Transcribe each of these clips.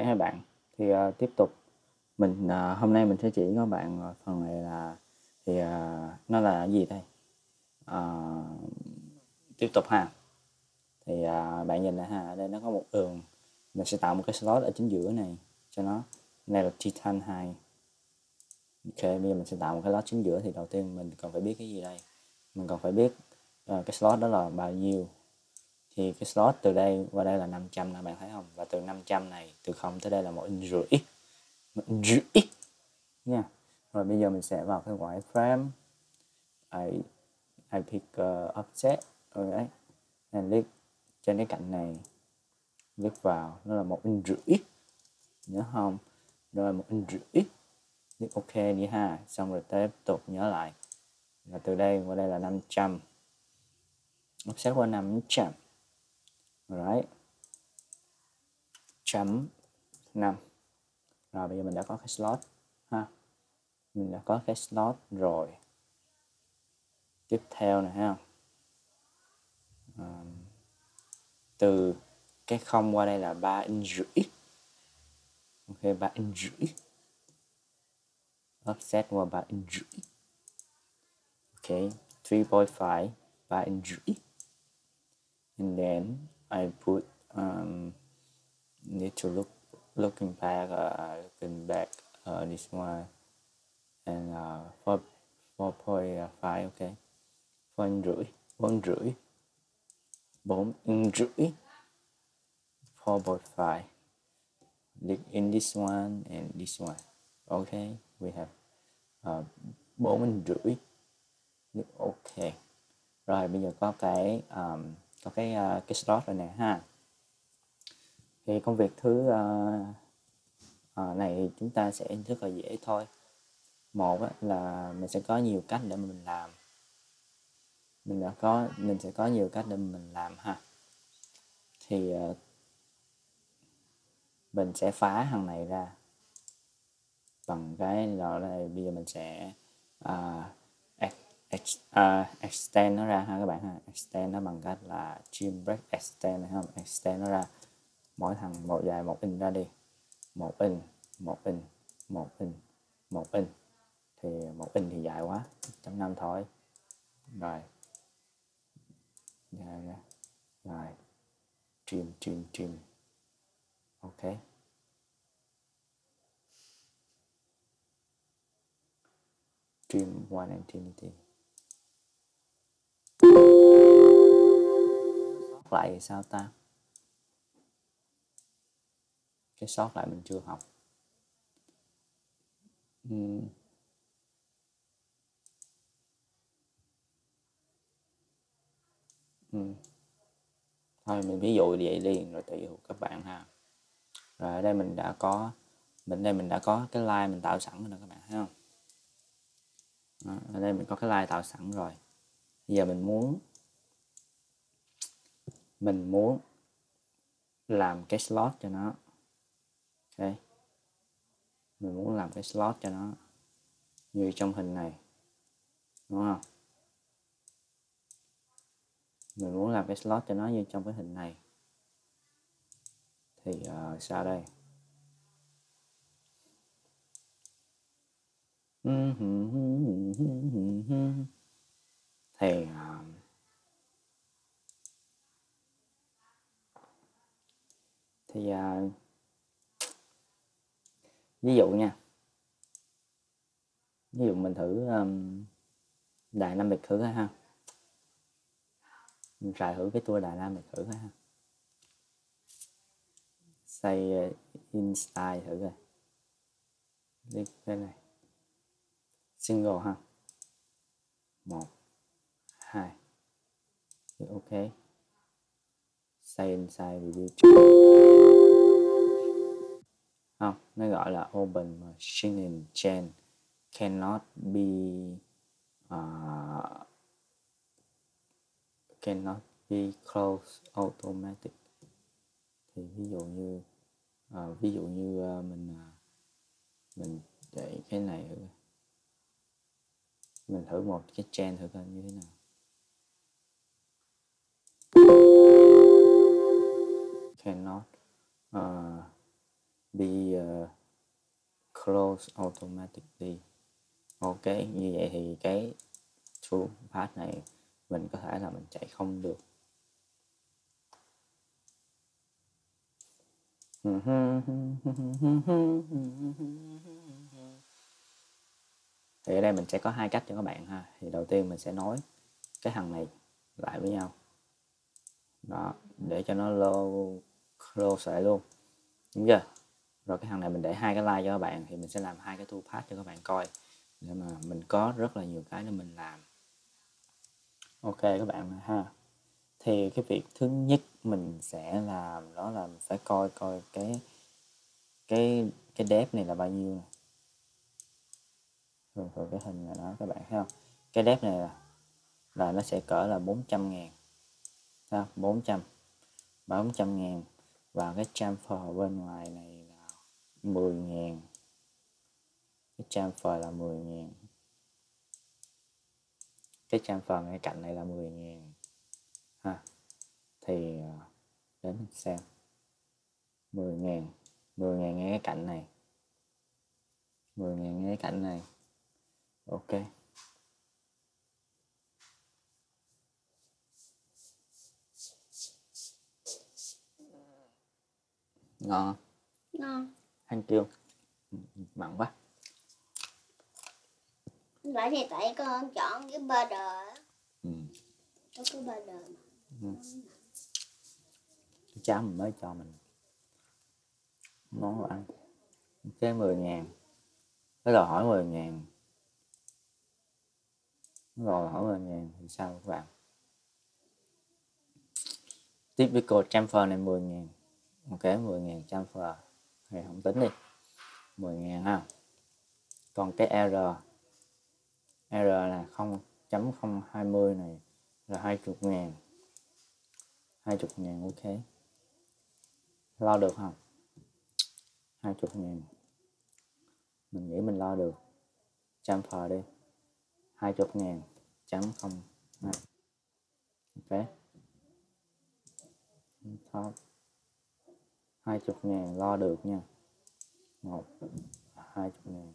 hai bạn. Thì uh, tiếp tục. Mình uh, hôm nay mình sẽ chỉ các bạn uh, phần này là thì uh, nó là gì đây? Uh, tiếp tục ha. Thì uh, bạn nhìn này ha ở đây nó có một đường. Mình sẽ tạo một cái slot ở chính giữa này cho nó. Này là titan 2 ok bây giờ mình sẽ tạo một cái slot chính giữa thì đầu tiên mình cần phải biết cái gì đây? Mình cần phải biết uh, cái slot đó là bao nhiêu? Thì cái slot từ đây qua đây là 500 là bạn thấy không? Và từ 500 này từ không tới đây là một inch rưỡi. Một inch rưỡi. Nha. Rồi bây giờ mình sẽ vào cái ngoại frame. I, I pick uh, offset. Đấy. And click trên cái cạnh này. Click vào nó là một inch rưỡi. Nhớ không? Rồi một inch rưỡi. Click ok đi ha. Xong rồi tiếp tục nhớ lại. Là từ đây qua đây là 500 offset qua 500 right. Chấm 5 rồi bây giờ mình đã có cái slot ha. Mình đã có cái slot rồi. Tiếp theo này ha. Um, từ cái không qua đây là 3 inch rưỡi. Ok 3 inch rưỡi. Offset qua 3 inch rưỡi. Ok 3.5 3 inch rưỡi. And then I put um, need to look looking back uh, looking back uh, this one. And uh, four four point five okay. Four rưỡi bốn rưỡi bốn rưỡi four point five. Look in this one and this one okay. We have uh, bốn rưỡi ok rồi bây giờ có cái um, có cái uh, cái slot rồi nè ha. Thì công việc thứ uh, uh, này chúng ta sẽ rất là dễ thôi. Một á, là mình sẽ có nhiều cách để mình làm. Mình đã có mình sẽ có nhiều cách để mình làm ha. Thì uh, mình sẽ phá thằng này ra. Bằng cái đó là bây giờ mình sẽ uh, ex, uh, extend nó ra ha các bạn ha. Extend nó bằng cách là trim break extend này không extend nó ra mỗi thằng một dài một inch ra đi. Một inch một inch một inch một inch thì một inch thì dài quá chấm năm thôi. Rồi. Dài ra. Rồi. Trim trim trim. Ok. Trim one infinity lại thì sao ta? Cái sót lại mình chưa học. Uhm. Uhm. thôi mình ví dụ vậy liền rồi tùy thuộc các bạn ha. Rồi ở đây mình đã có mình đây mình đã có cái like mình tạo sẵn rồi các bạn thấy không? Đó, ở đây mình có cái like tạo sẵn rồi. Bây giờ mình muốn mình muốn làm cái slot cho nó. Ok mình muốn làm cái slot cho nó như trong hình này đúng không? Mình muốn làm cái slot cho nó như trong cái hình này. Thì uh, sao đây? Thì ờ, uh, thì à, ví dụ nha. Ví dụ mình thử um, đài nam biệt thử ha. Mình xài thử cái tour đài nam biệt thử ha. Xây uh, ờ, in style thử rồi đi cái này. Single ha. Một hai. Ok say inside review không nó gọi là open machine chain cannot be uh, cannot be closed automatic. Thì ví dụ như uh, ví dụ như uh, mình uh, mình để cái này mình thử một cái chain thử coi như thế nào. Cannot uh, be uh, close automatically. Ok như vậy thì cái true path này mình có thể là mình chạy không được. Thì ở đây mình sẽ có hai cách cho các bạn ha. Thì đầu tiên mình sẽ nối cái thằng này lại với nhau. Đó để cho nó low close sợi luôn. Đúng chưa? Rồi cái thằng này mình để hai cái like cho các bạn thì mình sẽ làm hai cái thu phát cho các bạn coi để mà mình có rất là nhiều cái để mình làm. Ok các bạn ha. Thì cái việc thứ nhất mình sẽ làm đó là mình phải coi coi cái cái cái depth này là bao nhiêu nè. Thường thường cái hình này đó các bạn thấy không? Cái depth này là, là nó sẽ cỡ là 400 ngàn. Sao 400 400 ngàn và cái chamfer bên ngoài này là 10.000 cái chamfer là 10.000 cái chamfer ngay cạnh này là 10.000 ha thì à, đến xem. 10.000 10.000 ngay cái cạnh này. 10.000 ngay cái cạnh này. Ok. Ngon ngon. Anh kêu mặn quá. Vậy thì tại con chọn cái border á. ừ. có cái border mà. Cháu mình mới cho mình. Món đồ ăn. Cái 10 ngàn. Cái đòi hỏi 10 ngàn. Nó đòi hỏi 10 ngàn thì sao các bạn? Typical chamfer này 10 ngàn ok 10.000 transfer thì không tính đi. 10.000 ha. Còn cái R R là 0.020 này là 20 ngàn. 20 ngàn, ok. Lo được không? 20 ngàn. Mình nghĩ mình lo được. Trăm đi. 20 ngàn, chấm không hai. Ok. Top. 20 ngàn lo được nha. 1 20 ngàn.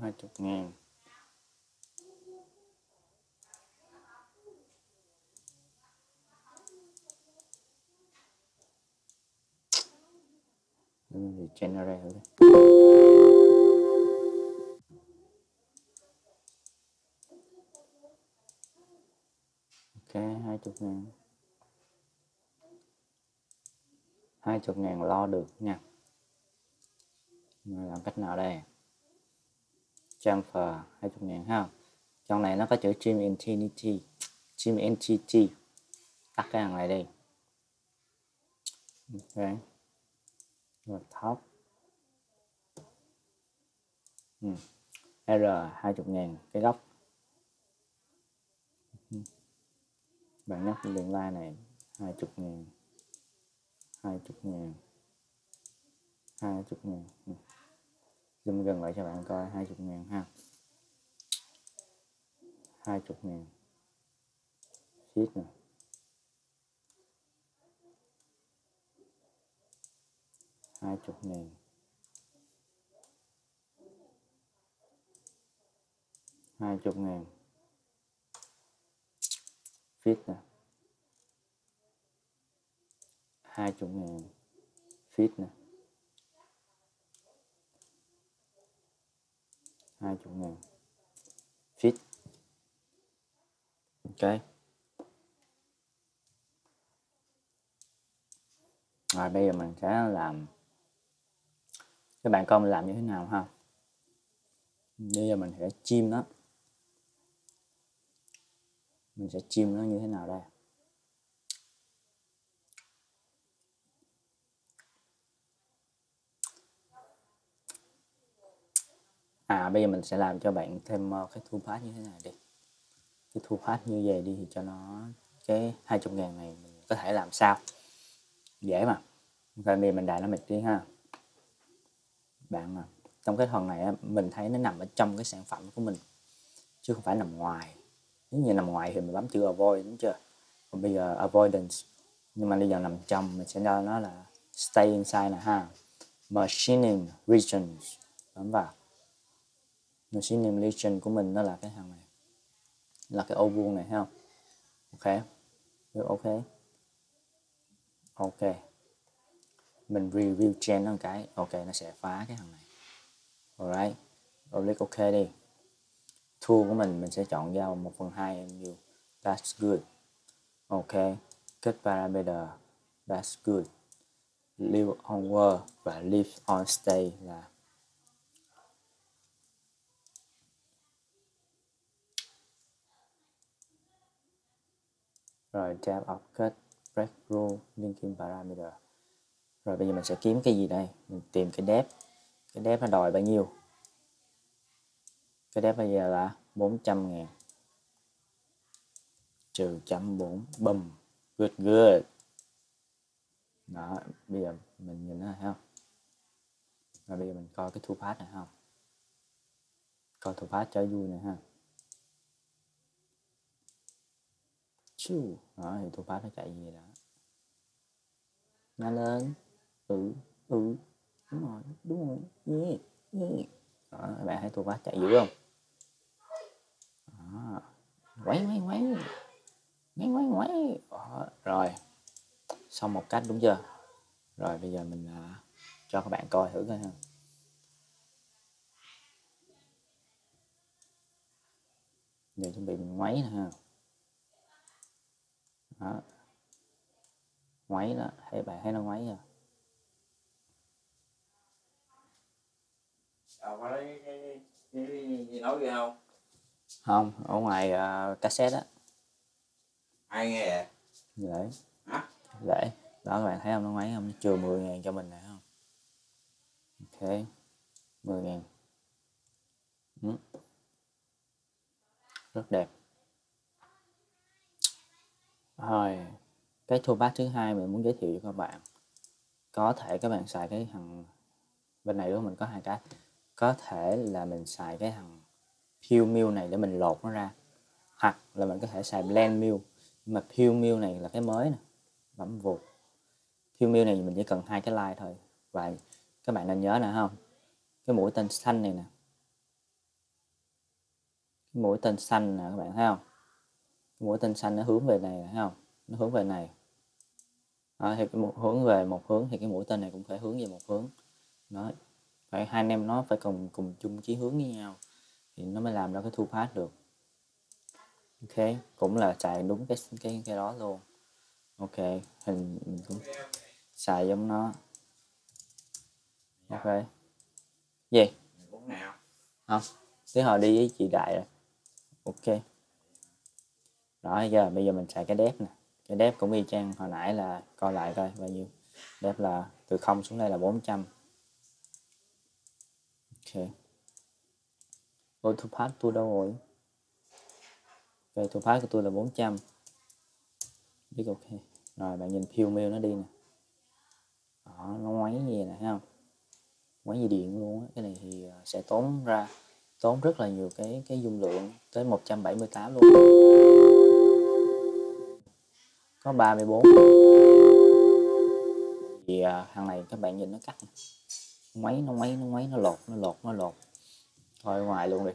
Hai chục ngàn. Mình thì generate ok, hai chục ngàn. Hai chục ngàn lo được nha. Làm cách nào đây? Transfer 20 ngàn ha. Trong này nó có chữ Dream Infinity Dream Entity tắt cái hàng này đi. Ok. Rồi, top. Ừ. R 20 ngàn, cái góc ừ. bạn nhắc cái đường line này 20 ngàn. 20 ngàn. 20 ngàn. Ừ zoom gần lại cho bạn coi 20 ngàn ha. 20 ngàn. Feet nè. Hai chục ngàn. Hai chục ngàn. Feet nè. Hai chục ngàn. Feet nè. Hai chục ngàn. Feet. Ok. Rồi, bây giờ mình sẽ làm các bạn coi mình làm như thế nào ha? Bây giờ mình sẽ chim nó. Mình sẽ chim nó như thế nào đây? À bây giờ mình sẽ làm cho bạn thêm uh, cái toolpath như thế này đi. Cái toolpath như vậy đi thì cho nó cái 200 ngàn này mình có thể làm sao? Dễ mà. Rồi bây giờ mình mệt đi ha. Bạn mà trong cái phần này á, mình thấy nó nằm ở trong cái sản phẩm của mình chứ không phải nằm ngoài. Nếu như nằm ngoài thì mình bấm chữ avoid đúng chưa? Còn bây giờ avoidance nhưng mà bây giờ nằm trong mình sẽ cho nó là stay inside nè ha. Machining regions bấm vào machining region của mình nó là cái thằng này, là cái ô vuông này ha không? Ok được ok ok, mình review chain nó cái, ok, nó sẽ phá cái thằng này. Alright click ok đi. Tool của mình mình sẽ chọn giao 1 phần 2 mu that's good. Ok, kết parameter, that's good. Live on world và live on stay là rồi tab of cut, break rule, linking parameter. Rồi bây giờ mình sẽ kiếm cái gì đây? Mình tìm cái depth. Cái depth nó đòi bao nhiêu? Cái depth bây giờ là 400 ngàn. Trừ chấm 4 bùm. Good good. Đó, bây giờ mình nhìn nó thấy không? Rồi bây giờ mình coi cái thu phát này không? Coi thu phát cho vui này ha chu đó thì toolpath nó chạy gì đó. Nhanh lên. Ừ ừ. Đúng rồi đúng rồi. Yeah, yeah. đó các bạn thấy toolpath chạy dữ không? Đó. quay quay quay quay quay quay đó. rồi. Xong một cách đúng chưa? Rồi bây giờ mình uh, cho các bạn coi thử coi ha. Giờ chuẩn bị mình ngoáy nè ha đó. Ngoáy đó. Thấy bạn thấy nó ngoáy à, qua đấy gì nói gì không? Không ở ngoài uh, cassette á. Ai nghe vậy? Để hả? Đó các bạn thấy không? Nó ngoáy không? Trừ 10 ngàn cho mình này không? Ok. 10 ngàn. Ừ. rất đẹp rồi, cái toolpath thứ hai mình muốn giới thiệu cho các bạn. Có thể các bạn xài cái thằng, bên này đó mình có hai cái. Có thể là mình xài cái thằng pure mill này để mình lột nó ra. Hoặc là mình có thể xài blend mill nhưng mà pure mill này là cái mới nè, bấm vụt pure mill này mình chỉ cần hai cái line thôi. Và các bạn nên nhớ nè, không? Cái mũi tên xanh này nè. Cái mũi tên xanh nè, các bạn thấy không? Mũi tên xanh nó hướng về này thấy không? Nó hướng về này. Đó, thì cái một hướng về một hướng thì cái mũi tên này cũng phải hướng về một hướng. Đó phải hai anh em nó phải cùng cùng chung chí hướng với nhau thì nó mới làm ra cái thu phát được. Ok cũng là xài đúng cái cái cái đó luôn. Ok hình mình cũng xài giống nó. Ok. Gì? Không tí hồi đi với chị đại rồi. Ok đó giờ bây giờ mình xài cái dép nè. Cái dép cũng y chang hồi nãy là coi lại coi bao nhiêu. Dép là từ 0 xuống đây là 400 ok. Autopath tôi đâu rồi? Về phát của tôi là 400 biết ok. Rồi bạn nhìn pure mill nó đi nè. Đó, nó ngoáy gì nè thấy không? Ngoáy gì điện luôn á. Cái này thì ờ, sẽ tốn ra tốn rất là nhiều cái cái dung lượng tới 178 luôn có 34 thì à, thằng này các bạn nhìn nó cắt nè. nó máy nó máy nó lột nó lột nó lột. Thôi ngoài luôn đi.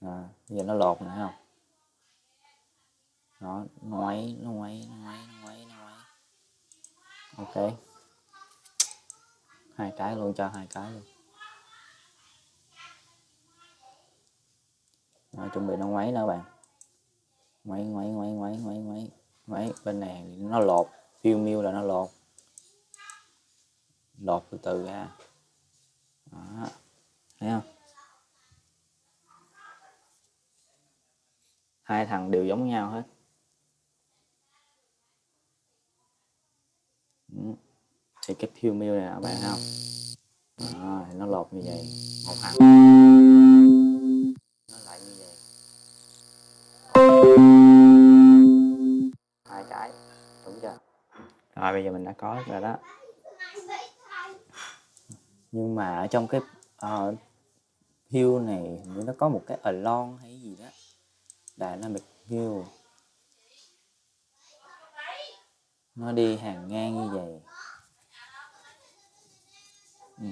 À, bây giờ nó lột nữa không? Đó nó ngoáy nó ngoáy nó ngoáy nó ngoáy nó ngoáy ok. Hai cái luôn cho hai cái luôn. Rồi, chuẩn bị nó ngoáy nữa bạn ngoáy ngoáy ngoáy ngoáy ngoáy ngoáy ngoáy. Bên này nó lột phiêu miêu là nó lột. Lột từ từ ra. Đó thấy không? Hai thằng đều giống nhau hết. Ừ. Thì cái phiêu miêu này các bạn thấy không? Đó, thì nó lột như vậy. Một thằng. Rồi bây giờ mình đã có rồi đó. Nhưng mà ở trong cái ờ, uh, hill này như nó có một cái along hay gì đó. Dynamic hill nó đi hàng ngang như vậy. Ừ.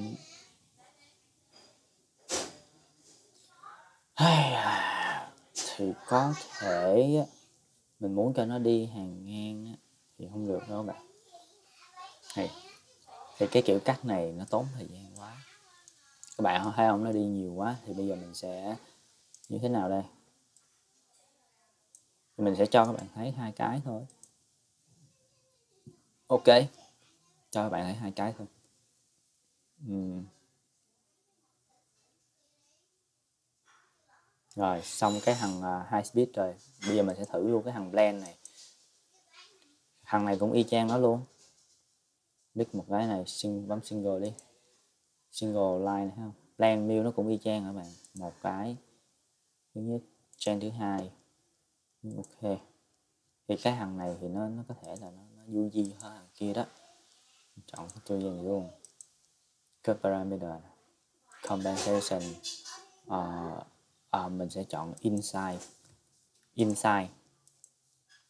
À, thì có thể mình muốn cho nó đi hàng ngang thì không được đâu bạn thì, thì cái kiểu cắt này nó tốn thời gian quá. Các bạn thấy không? Nó đi nhiều quá thì bây giờ mình sẽ như thế nào đây? Mình sẽ cho các bạn thấy hai cái thôi. Ok. Cho các bạn thấy hai cái thôi. Uhm. rồi xong cái thằng uh, high speed rồi. Bây giờ mình sẽ thử luôn cái thằng blend này. Thằng này cũng y chang nó luôn click một cái này sing, bấm single đi. Single line này không? Plan view nó cũng y chang các bạn? Một cái. Thứ nhất trang thứ hai. Ok. Thì cái hàng này thì nó nó có thể là nó, nó vui gì hơn hàng kia đó. Chọn cái tôi dành luôn. Cái parameter compensation. Uh, uh, mình sẽ chọn inside. Inside.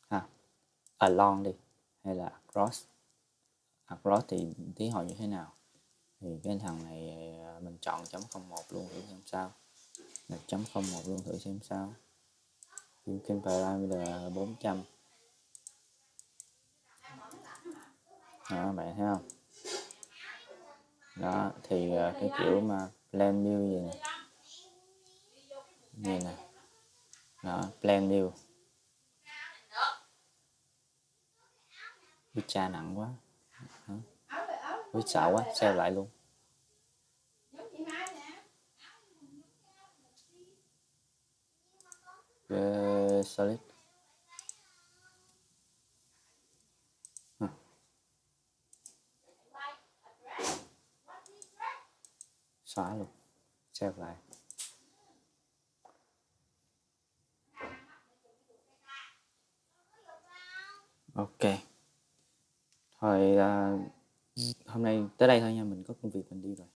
Ha. Along đi. Hay là across across thì tí hỏi như thế nào? Thì cái thằng này à, mình chọn chấm 01 luôn thử xem sao. Là chấm 01 luôn thử xem sao. Kênh parameter 400 đó, bạn thấy không? Đó, thì à, cái kiểu mà plan view gì nè. Như nè. Đó, plan view cha nặng quá. Ui sợ quá Sale lại luôn? Yeah, solid Hả. xóa luôn save lại ok thôi à, hôm nay tới đây thôi nha mình có công việc mình đi rồi.